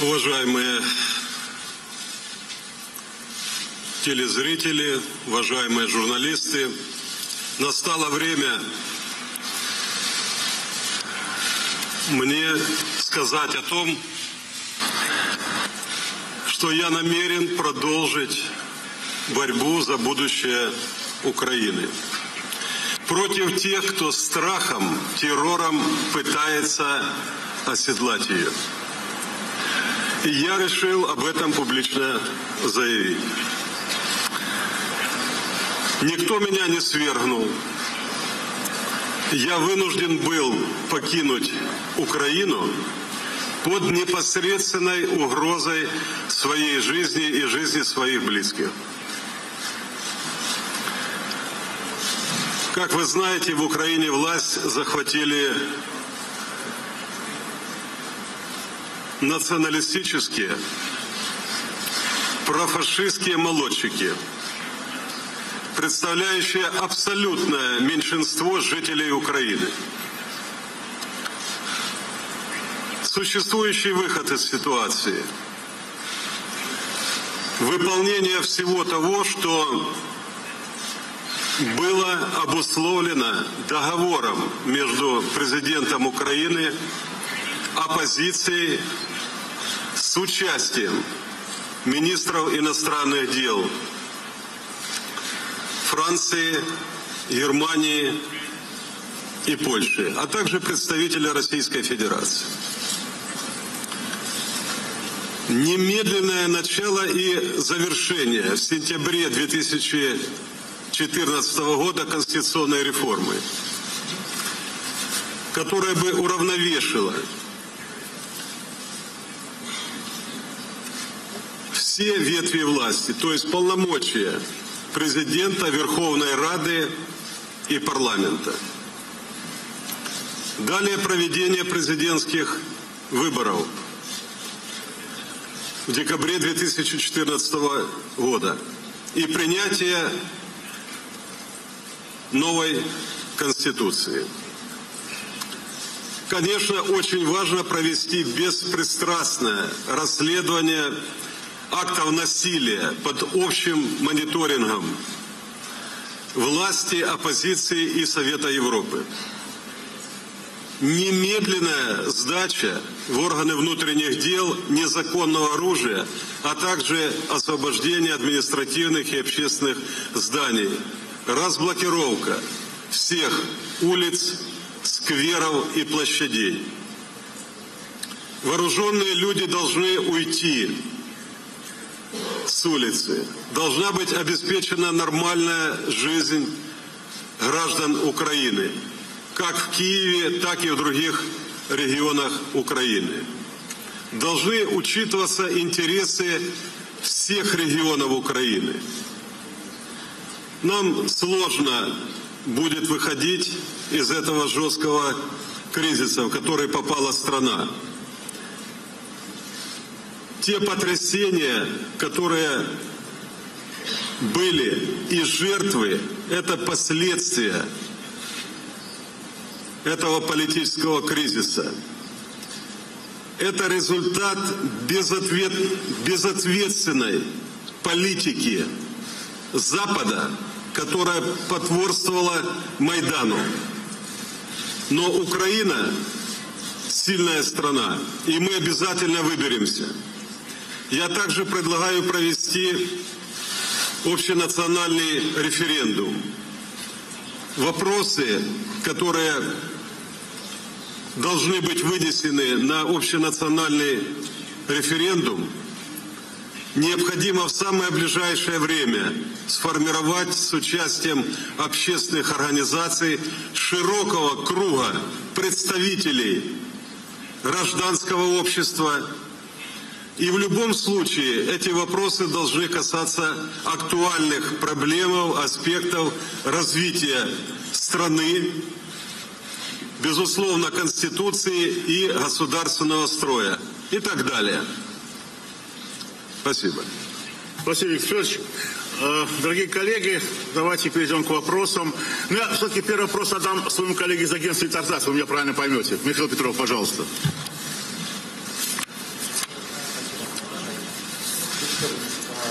Уважаемые телезрители, уважаемые журналисты, настало время мне сказать о том, что я намерен продолжить борьбу за будущее Украины. Против тех, кто страхом, террором пытается оседлать ее. И я решил об этом публично заявить. Никто меня не свергнул. Я вынужден был покинуть Украину под непосредственной угрозой своей жизни и жизни своих близких. Как вы знаете, в Украине власть захватили националистические, профашистские молодчики, представляющие абсолютное меньшинство жителей Украины. Существующий выход из ситуации – выполнение всего того, что было обусловлено договором между президентом Украины, оппозицией с участием министров иностранных дел Франции, Германии и Польши, а также представителя Российской Федерации. Немедленное начало и завершение в сентябре 2014 года конституционной реформы, которая бы уравновешила все ветви власти, то есть полномочия президента, Верховной Рады и парламента. Далее проведение президентских выборов в декабре 2014 года и принятие новой Конституции. Конечно, очень важно провести беспристрастное расследование актов насилия под общим мониторингом власти, оппозиции и Совета Европы. Немедленная сдача в органы внутренних дел незаконного оружия, а также освобождение административных и общественных зданий, разблокировка всех улиц, скверов и площадей. Вооруженные люди должны уйти с улицы. Должна быть обеспечена нормальная жизнь граждан Украины, как в Киеве, так и в других регионах Украины. Должны учитываться интересы всех регионов Украины. Нам сложно будет выходить из этого жесткого кризиса, в который попала страна те потрясения, которые были и жертвы, это последствия этого политического кризиса. Это результат безответ, безответственной политики Запада, которая потворствовала Майдану. Но Украина сильная страна, и мы обязательно выберемся. Я также предлагаю провести общенациональный референдум. Вопросы, которые должны быть вынесены на общенациональный референдум, необходимо в самое ближайшее время сформировать с участием общественных организаций широкого круга представителей гражданского общества, и в любом случае эти вопросы должны касаться актуальных проблем, аспектов развития страны, безусловно, Конституции и государственного строя и так далее. Спасибо. Спасибо, Виктор Федорович. Э, дорогие коллеги, давайте перейдем к вопросам. Ну, я все-таки первый вопрос отдам своему коллеге из агентства Витартас, вы меня правильно поймете. Михаил Петров, пожалуйста.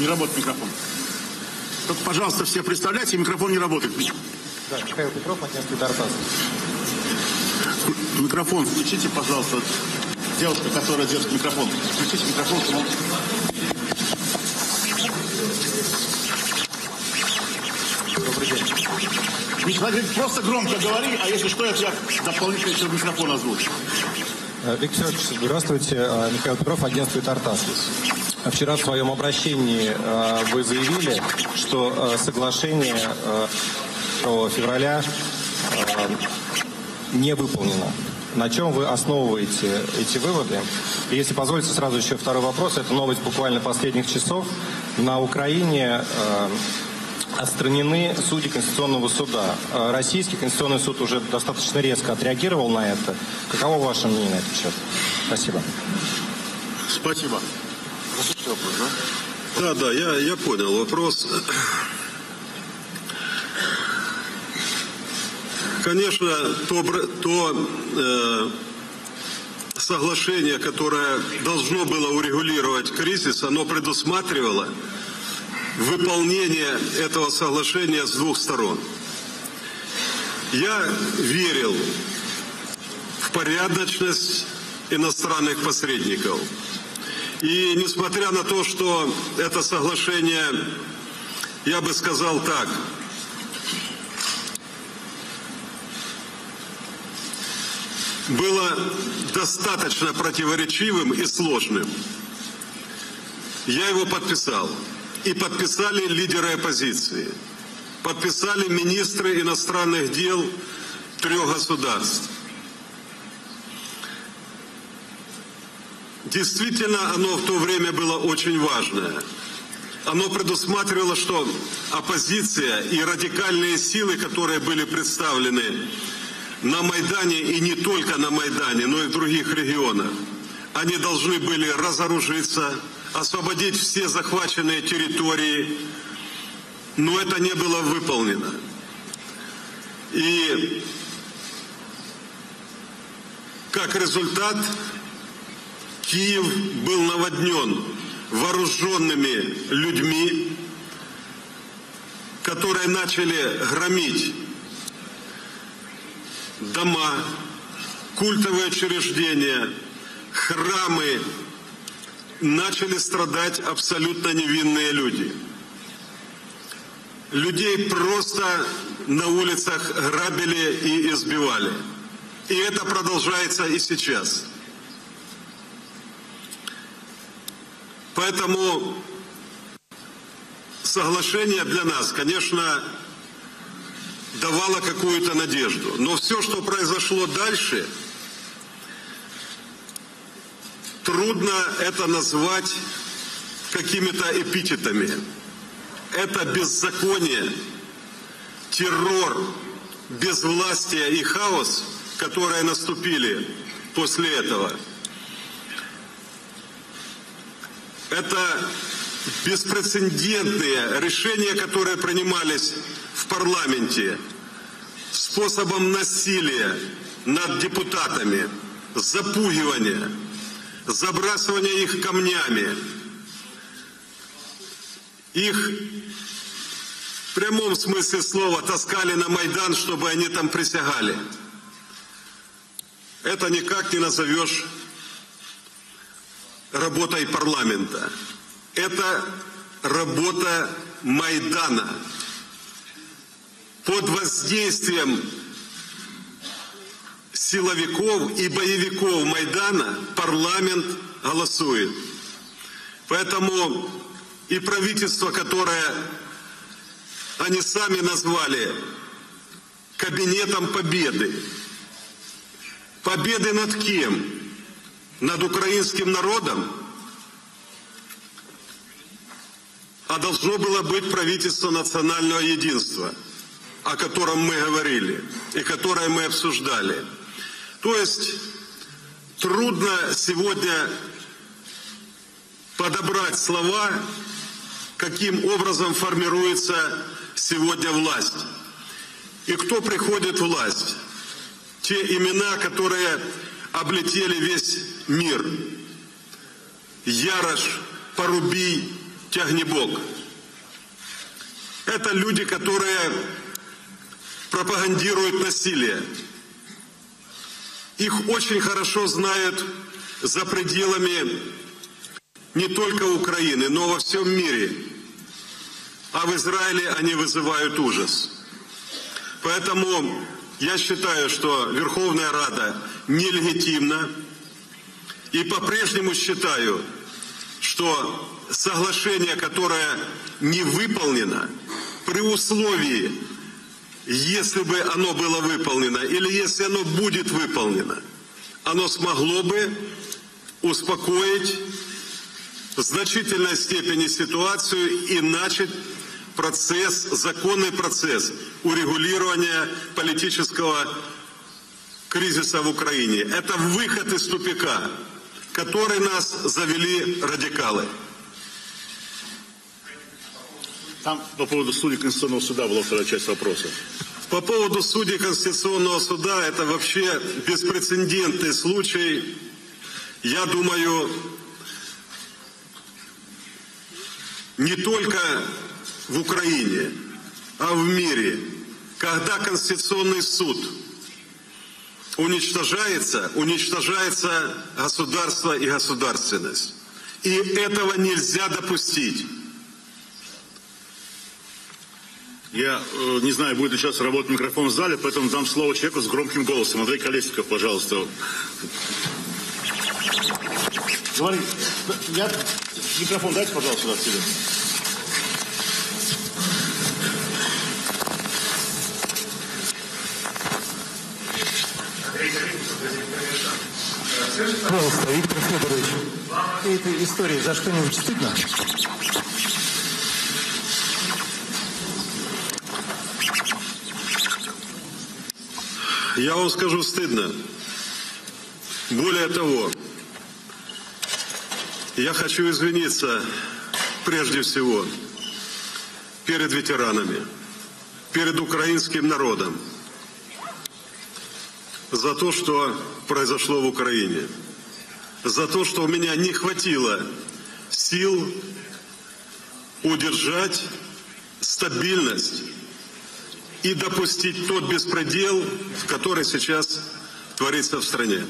Не работает микрофон. Только, пожалуйста, все представляйте, микрофон не работает. Да, Михаил Петров, агентство Тартас. Микрофон включите, пожалуйста. Девушка, которая держит микрофон. Включите микрофон. чтобы Добрый день. Просто громко говори, а если что, я тебя дополнительно через микрофон озвучу. Э, Виктор Федорович, здравствуйте. Э, Михаил Петров, агентство Тартас. Вчера в своем обращении э, вы заявили, что э, соглашение э, 2 февраля э, не выполнено. На чем вы основываете эти выводы? И если позволите, сразу еще второй вопрос. Это новость буквально последних часов. На Украине э, отстранены судьи Конституционного суда. Э, Российский Конституционный суд уже достаточно резко отреагировал на это. Каково ваше мнение на этот счет? Спасибо. Спасибо. Да? Да, да, я, я понял вопрос. Конечно, то, то э, соглашение, которое должно было урегулировать кризис, оно предусматривало выполнение этого соглашения с двух сторон. Я верил в порядочность иностранных посредников. И несмотря на то, что это соглашение, я бы сказал так, было достаточно противоречивым и сложным. Я его подписал. И подписали лидеры оппозиции. Подписали министры иностранных дел трех государств. Действительно, оно в то время было очень важное. Оно предусматривало, что оппозиция и радикальные силы, которые были представлены на Майдане и не только на Майдане, но и в других регионах, они должны были разоружиться, освободить все захваченные территории, но это не было выполнено. И как результат Киев был наводнен вооруженными людьми, которые начали громить дома, культовые учреждения, храмы, начали страдать абсолютно невинные люди. Людей просто на улицах грабили и избивали. И это продолжается и сейчас. Поэтому соглашение для нас, конечно, давало какую-то надежду. Но все, что произошло дальше, трудно это назвать какими-то эпитетами. Это беззаконие, террор, безвластие и хаос, которые наступили после этого – это беспрецедентные решения, которые принимались в парламенте способом насилия над депутатами, запугивания, забрасывания их камнями, их в прямом смысле слова таскали на Майдан, чтобы они там присягали. Это никак не назовешь работой парламента. Это работа Майдана. Под воздействием силовиков и боевиков Майдана парламент голосует. Поэтому и правительство, которое они сами назвали кабинетом победы. Победы над кем? Над украинским народом, а должно было быть правительство национального единства, о котором мы говорили и которое мы обсуждали. То есть трудно сегодня подобрать слова, каким образом формируется сегодня власть. И кто приходит в власть? Те имена, которые облетели весь мир. Ярош, Порубий, тягнебок. Это люди, которые пропагандируют насилие. Их очень хорошо знают за пределами не только Украины, но во всем мире. А в Израиле они вызывают ужас. Поэтому я считаю, что Верховная Рада нелегитимна. И по-прежнему считаю, что соглашение, которое не выполнено, при условии, если бы оно было выполнено, или если оно будет выполнено, оно смогло бы успокоить в значительной степени ситуацию и начать процесс, законный процесс урегулирования политического кризиса в Украине. Это выход из тупика, который нас завели радикалы. Там по поводу судей Конституционного суда была вторая часть вопроса. По поводу судей Конституционного суда, это вообще беспрецедентный случай. Я думаю, не только в Украине, а в мире, когда Конституционный суд уничтожается, уничтожается государство и государственность. И этого нельзя допустить. Я э, не знаю, будет ли сейчас работать микрофон в зале, поэтому дам слово человеку с громким голосом. Андрей Колесников, пожалуйста. Говори. Я... Микрофон дайте, пожалуйста, сюда, отсюда. Пожалуйста, Виктор Федорович, этой истории за что-нибудь стыдно? Я вам скажу стыдно. Более того, я хочу извиниться прежде всего перед ветеранами, перед украинским народом за то, что произошло в Украине, за то, что у меня не хватило сил удержать стабильность и допустить тот беспредел, который сейчас творится в стране.